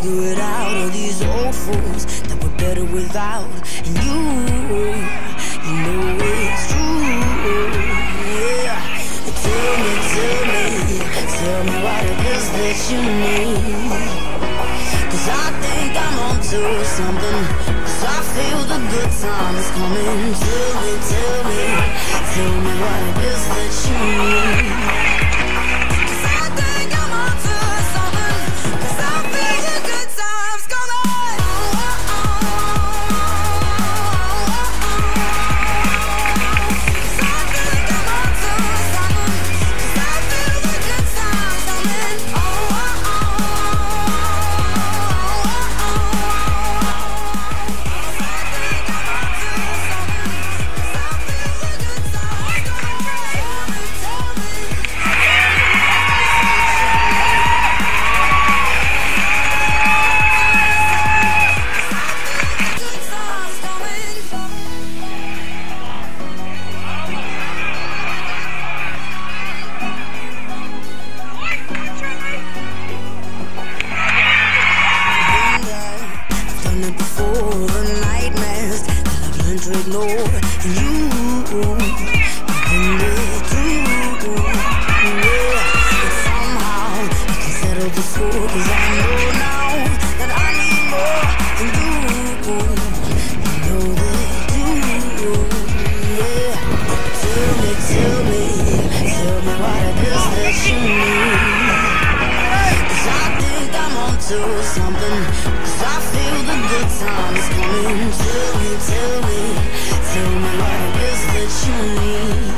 figure it out. All these old fools that were better without And you, you know it's true. Yeah, tell me, tell me Tell me what it is that you need. Cause I think I'm onto something. Cause I feel the good times coming. Tell me, tell me Tell me what it is that learned to you, been there too. Yeah, but somehow you can settle the score. 'Cause I know now that I need more than you. You know that you, yeah. Tell me, tell me, tell me what it is that you need. Cause I think I'm onto something. Times coming. Tell me, tell me, tell me what it is that you need.